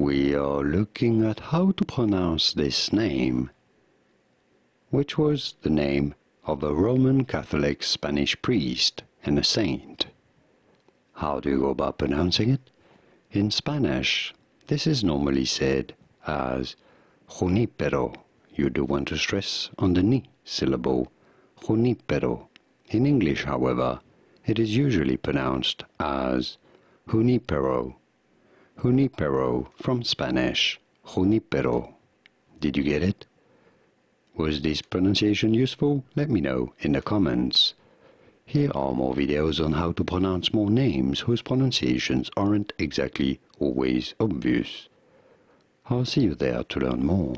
we are looking at how to pronounce this name, which was the name of a Roman Catholic Spanish priest and a saint. How do you go about pronouncing it? In Spanish, this is normally said as Junipero. You do want to stress on the ni syllable, Junipero. In English, however, it is usually pronounced as Junipero. Junipero from Spanish, Junipero. Did you get it? Was this pronunciation useful? Let me know in the comments. Here are more videos on how to pronounce more names whose pronunciations aren't exactly always obvious. I'll see you there to learn more.